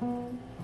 Música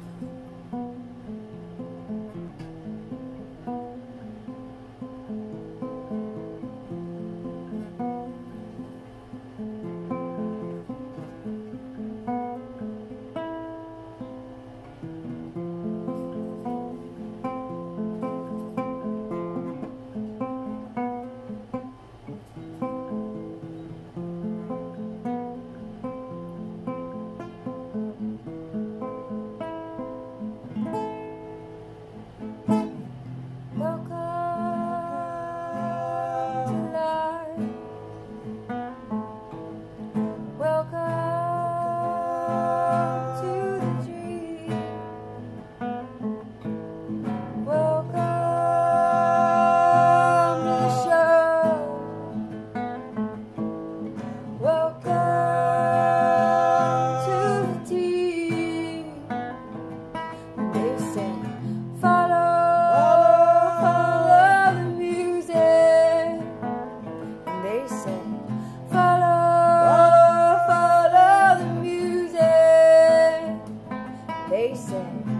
myself.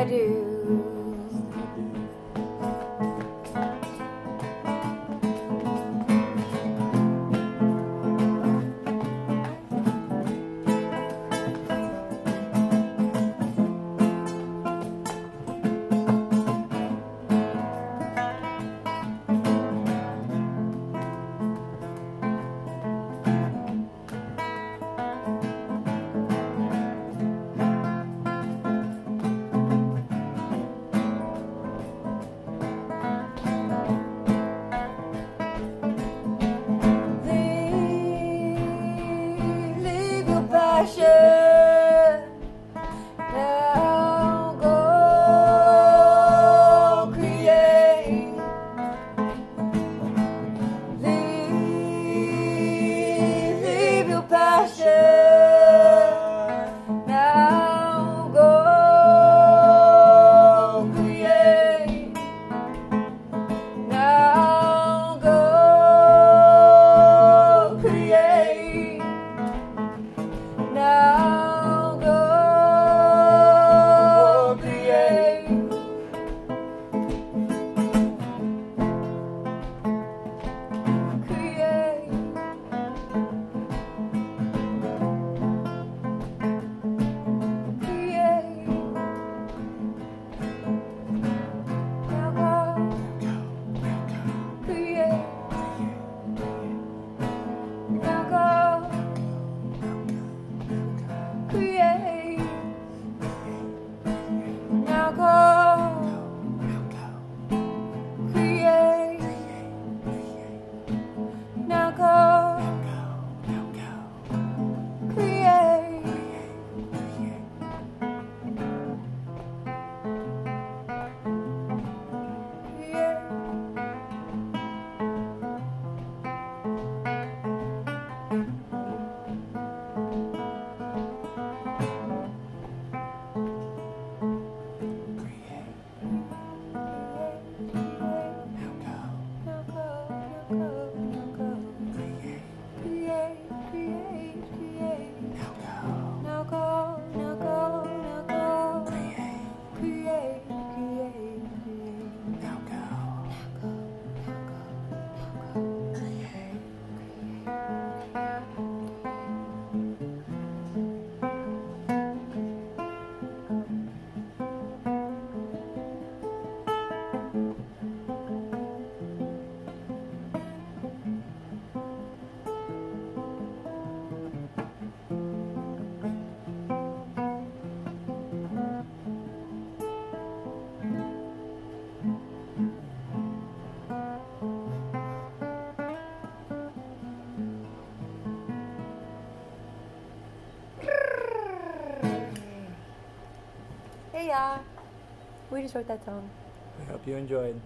I do. Yeah. We just wrote that song. I hope you enjoyed.